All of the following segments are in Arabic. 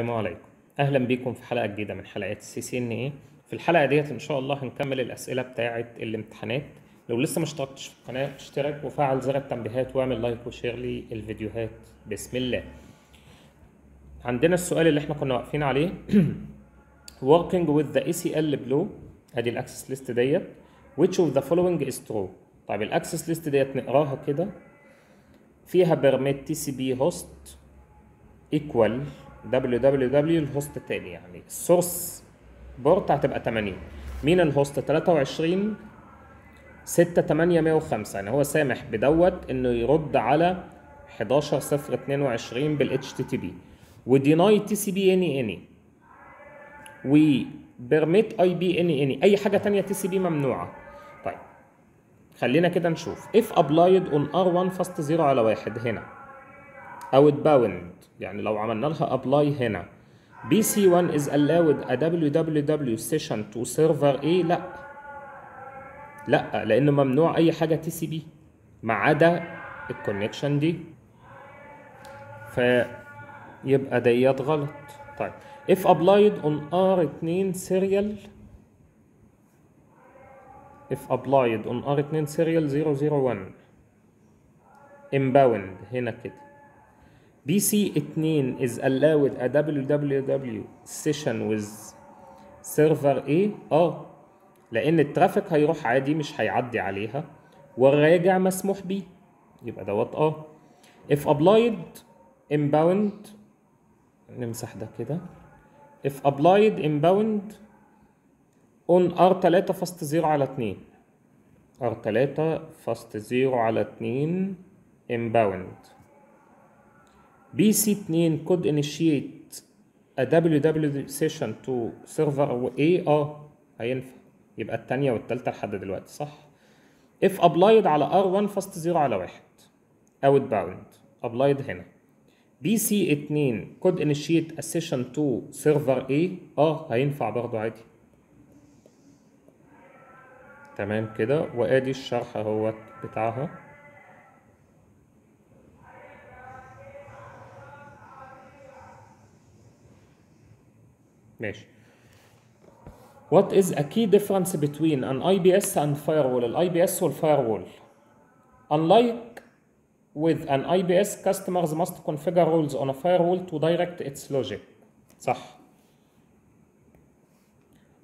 السلام عليكم. أهلا بيكم في حلقة جديدة من حلقات ال CCNA. في الحلقة ديت إن شاء الله هنكمل الأسئلة بتاعه الامتحانات. لو لسه ما اشتركتش في القناة اشترك وفعل زر التنبيهات واعمل like و share لي الفيديوهات. بسم الله. عندنا السؤال اللي إحنا كنا واقفين عليه. Working with the ACL below أدي ال access list ديت. Which of the following is true طيب ال access list ديت نقراها كده. فيها permit TCP host equal www ال host التاني يعني. ال source port هتبقى 80 مين ال host؟ 23 6 8 105 يعني هو سامح بدوت إنه يرد على 11 0 22 بال HTTP و deny TCP any any و permit IP any any أي حاجة تانية TCP ممنوعة. طيب خلينا كده نشوف. if applied on R1 fast 0 على واحد هنا. outbound يعني لو عملنا لها apply هنا. PC 1 is allowed a www session to server A. لا. لا لأنه ممنوع أي حاجة TCP ما عدا ال connection دي. فيبقى ديت غلط. طيب. If applied on R2 serial. If applied on R2 serial 001 inbound. هنا كده. PC 2 is allowed a www session with server A آه لأن ال traffic هيروح عادي مش هيعدي عليها. والراجع مسموح بيه. يبقى دوت آه if applied inbound نمسح ده كده. If applied inbound on R3 fast 0 على 2 R3 fast 0 على 2 inbound. PC 2 could initiate WW session to server A آه هينفع يبقى الثانية والثالثه لحد دلوقتي صح if applied على R1 fast 0 على 1 outbound applied هنا PC 2 could initiate session to server A آه هينفع برضه عادي. تمام كده. وآدي الشرح أهوت بتاعها. ماشي What is a key difference between an IPS and firewall ال IPS وال firewall Unlike with an IBS customers must configure rules on a firewall to direct its logic صح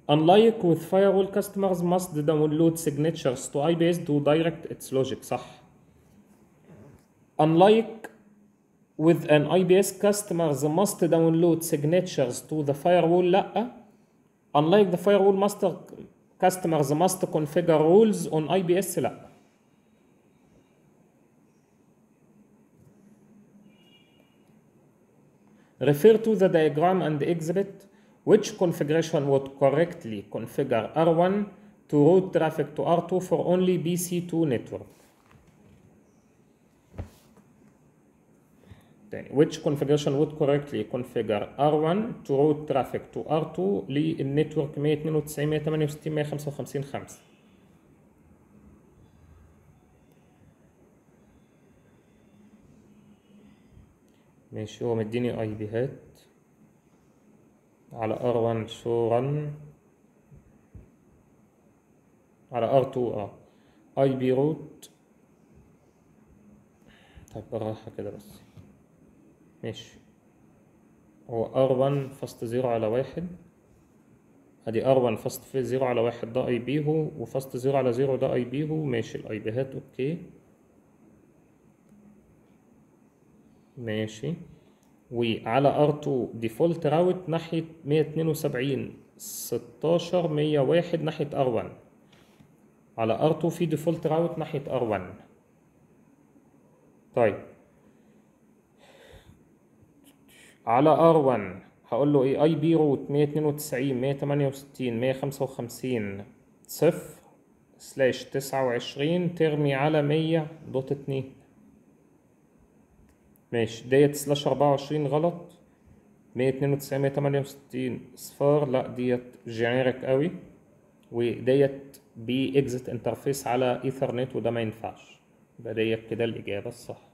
Unlike with firewall customers must download signatures to IBS to direct its logic صح Unlike with an IBS customers must download signatures to the firewall لا unlike the firewall master customers must configure rules on IBS لا refer to the diagram and exhibit which configuration would correctly configure R1 to route traffic to R2 for only BC2 network تاني. Which configuration would correctly configure R1 to route traffic to R2 لل network 192 168 155 5 ماشي هو مديني IP هات على R1 show run على R2 آه. IP route طيب بالراحة كده بس. ماشي. هو R1 fast zero على واحد. أدي R1 fast zero على واحد ده IP هو و fast zero على zero ده IP هو. ماشي ال IP هات okay. ماشي. وعلى R2 default route ناحية 172 16 101 ناحية R1 على R2 في default route ناحية R1 طيب. على R1 هقول له إيه IP route 192 168 155 صفر slash 29 ترمي على 100 dot 2 ماشي ديت slash 24 غلط. 192 168 صفار لا ديت generic قوي. وديت بي exit interface على ايثرنت وده ما ينفعش. يبقى ديت كده الإجابة الصح.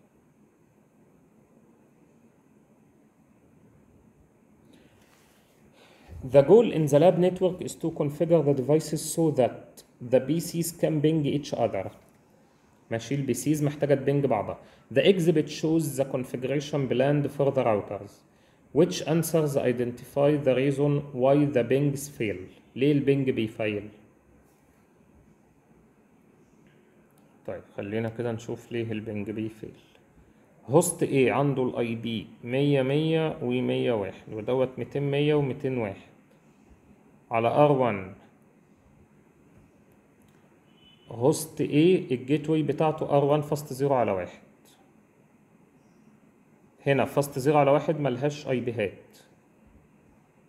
The goal in the lab network is to configure the devices so that the PCs can ping each other. ماشي البي سيز محتاجة تبنج بعضها. The exhibit shows the configuration planned for the routers which answers identify the reason why the pings fail. ليه البنج بيفيل؟ طيب خلينا كده نشوف ليه ال ping بي fail. host A عنده ال IP 100 100 و 101 ودوت 200 100 و 201 على R1 host A ال gateway بتاعته R1 fast 0 على 1 هنا fast 0 على 1 ملهاش أي بيهات.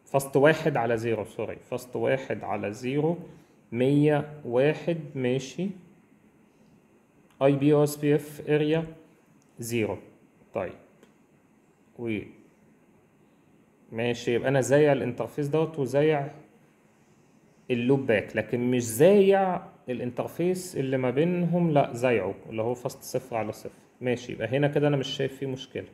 fast 1 على 0 sorry. fast 1 على 0 101 ماشي. أي بي أو إس بي إف اريا زيرو. طيب. و ماشي. يبقى أنا ذايع ال interface دوت وذايع ال loopback لكن مش ذايع ال interface اللي ما بينهم لا ذايعه اللي هو fast صفر على صفر. ماشي يبقى هنا كده أنا مش شايف فيه مشكلة.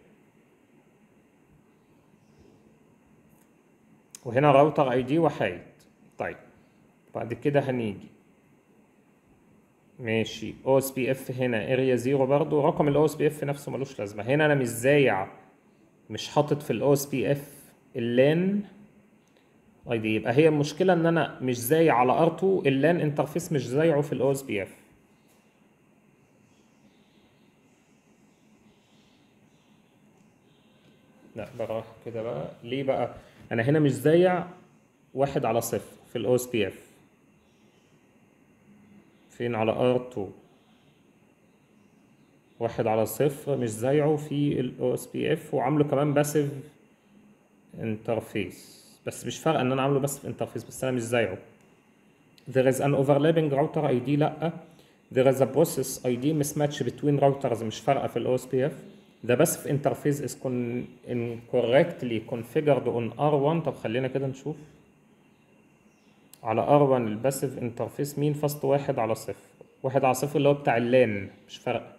وهنا router ID وحيد طيب بعد كده هنيجي. ماشي OSPF هنا area zero برضو. رقم ال OSPF نفسه ملوش لازمة. هنا أنا مش ذايع مش حاطط في ال OSPF ال LAN اي دي يبقى هي المشكلة إن أنا مش ذايع على R 2 ال LAN interface مش ذايعه في ال OSPF لا براحة كده بقى. ليه بقى؟ أنا هنا مش ذايع واحد على صفر في ال OSPF فين على R2 واحد على صفر مش ذايعه في ال OSPF وعامله كمان passive interface بس مش فارقه ان أنا عامله passive interface بس أنا مش ذايعه there is an overlapping router ID لا there is a process ID mismatch between routers مش فارقه في ال OSPF the passive interface is con incorrectly configured on R1 طب خلينا كده نشوف على R1 ال passive interface مين fast واحد على صفر واحد على صفر اللي هو بتاع ال LAN مش فارقة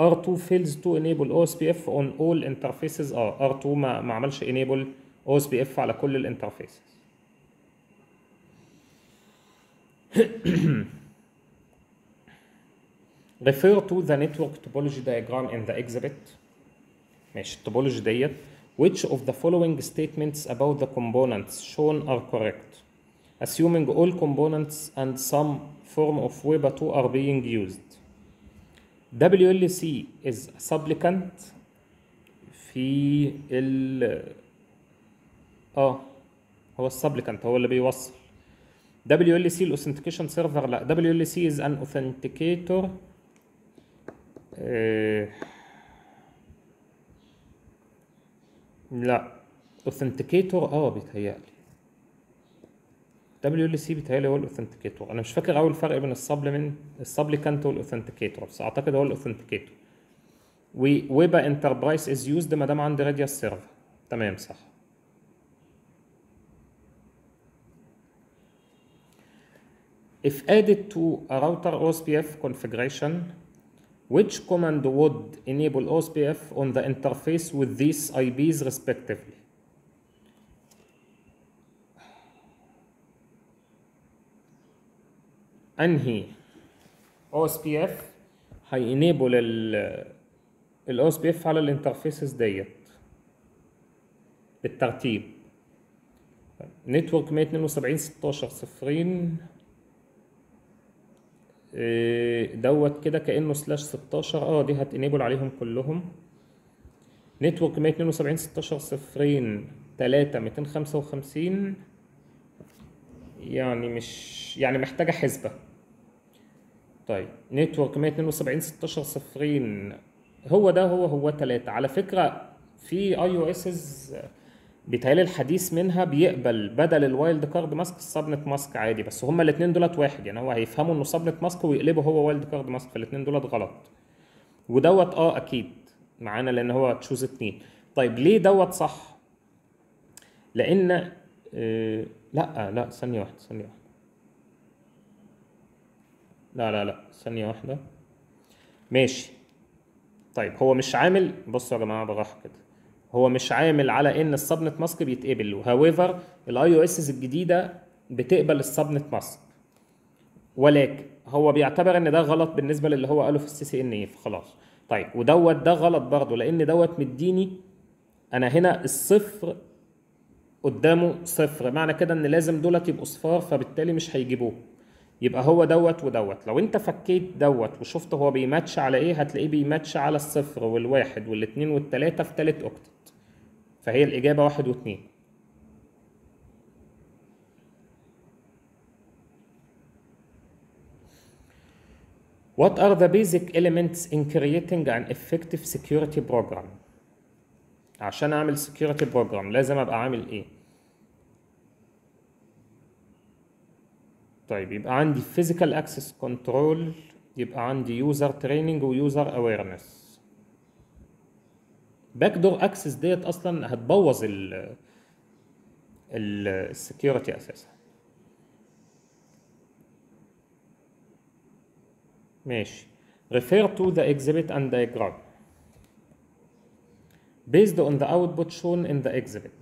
R2 fails to enable OSPF on all interfaces آه R2 ما, ما عملش enable OSPF على كل الانترفيسز refer to the network topology diagram in the exhibit ماشي التوبولوجي ديت which of the following statements about the components shown are correct assuming all components and some form of WEBA2 are being used WLC is a supplicant في ال آه هو السبليكانت هو اللي بيوصل. WLC ال authentication server لا WLC is an authenticator. آه لا authenticator آه بيتهيألي. WLC بيتهيألي هو ال authenticator أنا مش فاكر قوي الفرق بين ال supplement ال supplicant وال authenticator بس أعتقد هو ال authenticator و WPA enterprise is used ما دام عندي RADIUS server تمام صح. If added to a router OSPF configuration, which command would enable OSPF on the interface with these IPs respectively? انهي OSPF هينيبل ال ال OSPF على الانترفيسز ديت بالترتيب network 172 16 صفرين دوت كده كأنه slash 16 آه دي هت enable عليهم كلهم. network 172 16 صفرين 3 255 يعني مش يعني محتاجة حسبة. طيب network 172 16 صفرين. هو ده هو هو 3 على فكرة في IOSes بيتهيألي الحديث منها بيقبل بدل ال wildcard mask ال subnet mask عادي بس هما الاثنين دولت واحد يعني هو هيفهموا إنه subnet mask ويقلبوا هو wildcard mask فالاثنين دولت غلط. ودوت آه أكيد معانا لأن هو choose اتنين. طيب ليه دوت صح؟ لأن آه لا لا ثانية واحدة ثانية واحدة. لا لا لا ثانية واحدة. ماشي. طيب هو مش عامل بصوا يا جماعة بالراحه كده. هو مش عامل على إن ال subnet mask بيتقبل. و however ال IOS الجديدة بتقبل ال subnet mask ولكن هو بيعتبر إن ده غلط بالنسبة للي هو قاله في ال CCNA فخلاص. طيب ودوت ده غلط برضه لأن دوت مديني أنا هنا الصفر قدامه صفر. معنى كده إن لازم دولت يبقوا صفار فبالتالي مش هيجيبوه. يبقى هو دوت ودوت لو انت فكيت دوت وشفت هو بيماتش على إيه هتلاقيه بيماتش على الصفر والواحد والاتنين والتلاتة في تالت اوكتت فهي الإجابة واحد واتنين What are the basic elements in creating an effective security program؟ عشان أعمل security program لازم أبقى عامل إيه؟ طيب يبقى عندي physical access control يبقى عندي user training و user awareness باك دور اكسس ديت أصلا هتبوظ ال السكيورتي أساسا ماشي refer to the exhibit and diagram based on the output shown in the exhibit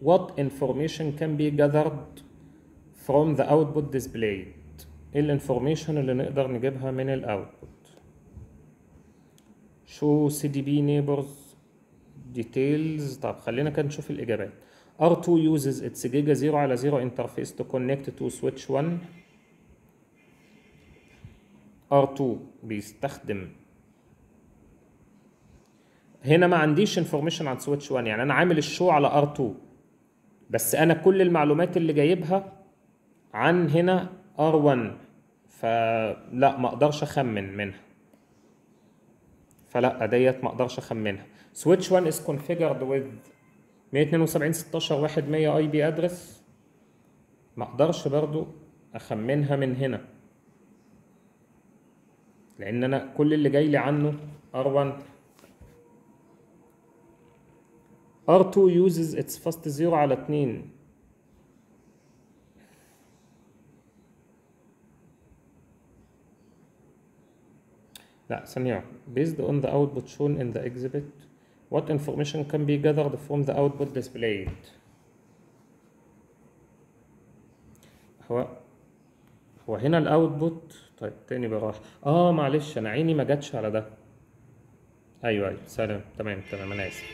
what information can be gathered from the output displayed إيه ال information اللي نقدر نجيبها من ال output CDP neighbors details طب خلينا كده نشوف الإجابات. R2 uses its Giga 0 على 0 interface to connect to switch 1 R2 بيستخدم. هنا ما عنديش information عن switch 1 يعني أنا عامل ال show على R2 بس أنا كل المعلومات اللي جايبها عن هنا R1 فلا ما أقدرش أخمن منها. فلا ديت ما أقدرش أخمنها. Switch 1 is configured with 172 16 1 100 IP address ما أقدرش برضو أخمنها من هنا. لأن أنا كل اللي جاي لي عنه R1 R2 uses its fast 0 على 2 لا ثانية based on the output shown in the exhibit what information can be gathered from the output displayed? هو هو هنا ال output طيب تاني براحة آه معلش أنا عيني ما جاتش على ده. أيوه أيوه. سلام. تمام تمام أنا آسف.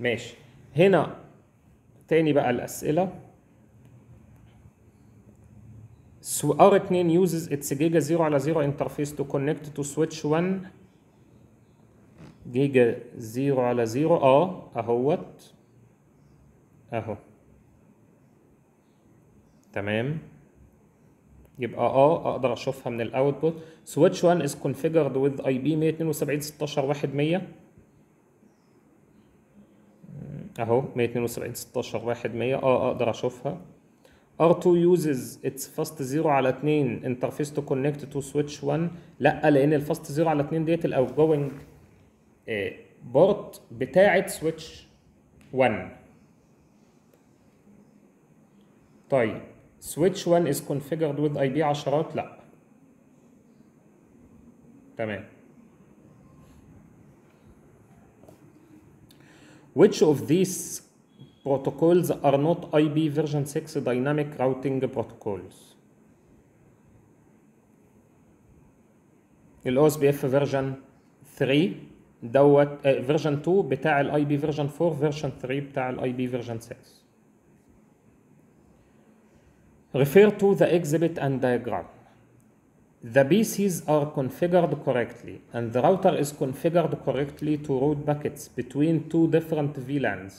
ماشي. هنا تاني بقى الأسئلة. R2 uses its Giga 0 على 0 interface to connect to switch 1 جيجا 0 على 0 آه اهوت اهو تمام؟ يبقى آه أقدر أشوفها من ال output switch 1 is configured with IP 172 16 1 100 أهو 172 16 1 100 آه أقدر أشوفها. R2 uses its fast 0 على 2 interface to connect to switch 1 لا لأن ال fast 0 على 2 ديت ال outgoing بورت بتاعه سويتش 1 طيب switch 1 is configured with IP عشرات لا تمام which of these protocols are not IP version 6 dynamic routing protocols الاو اس بي اف فيرجن 3 دوت فيرجن 2 بتاع الاي بي فيرجن 4 فيرجن 3 بتاع الاي بي فيرجن 6 refer to the exhibit and diagram the PCs are configured correctly and the router is configured correctly to route packets between two different VLANs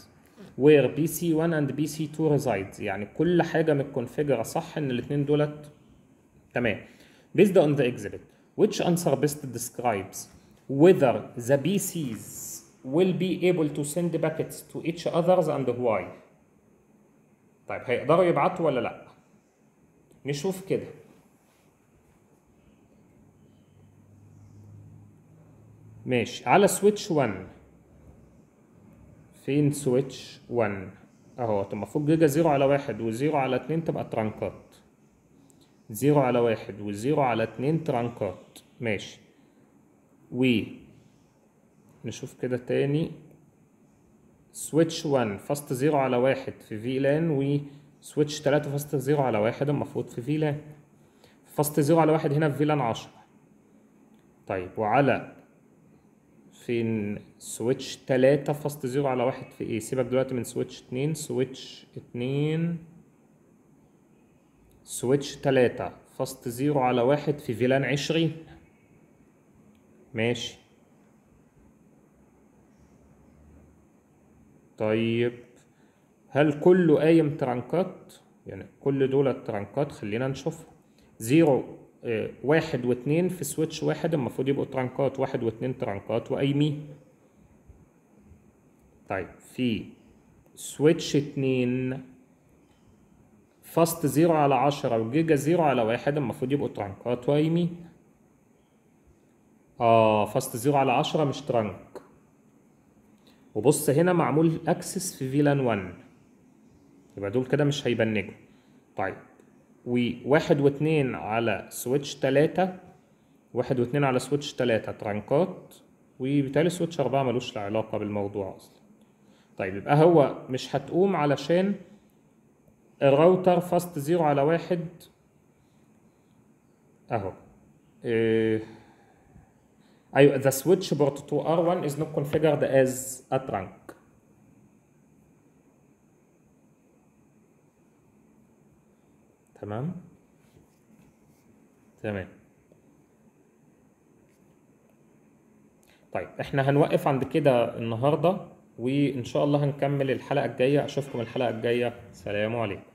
Where PC1 and PC2 resides يعني كل حاجة متكونفيجرة صح ان الاتنين دولت تمام based on the exhibit which answer best describes whether the PCs will be able to send packets to each others and why طيب هيقدروا يبعتوا ولا لا نشوف كده ماشي على switch 1 فين switch 1 أهو المفروض جيجا 0 على 1 و0 على 2 تبقى ترانكات 0 على 1 و0 على 2 ترانكات ماشي. و نشوف كده تاني. switch 1 fast 0 على 1 في VLAN و switch 3 fast 0 على 1 المفروض في VLAN fast 0 على 1 هنا في VLAN 10 طيب وعلى فين switch 3 fast 0 على 1 في إيه؟ سيبك دلوقتي من switch 2 switch 2 switch 3 fast 0 على 1 في VLAN 20 ماشي. طيب هل كله قايم ترانكات؟ يعني كل دول الترانكات خلينا نشوفها. zero آه، واحد واتنين في switch واحد المفروض يبقوا ترانكات واحد واتنين ترانكات وقايمين طيب في switch اتنين fast zero على عشرة و giga zero على واحد المفروض يبقوا ترانكات وقايمين آه fast zero على عشرة مش trunk. وبص هنا معمول access في VLAN 1 يبقى دول كده مش هيبنجوا. طيب وواحد واتنين على switch تلاتة واحد واتنين على switch تلاتة ترانكات. وبالتالي switch أربعة ملوش لا علاقة بالموضوع أصلا. طيب يبقى هو مش هتقوم علشان الراوتر fast zero على واحد. أهو. إيه. أيوة the switch port to R1 is not configured as a trunk. تمام؟ تمام. طيب إحنا هنوقف عند كده النهارده وإن شاء الله هنكمل الحلقة الجاية. أشوفكم الحلقة الجاية. سلام عليكم.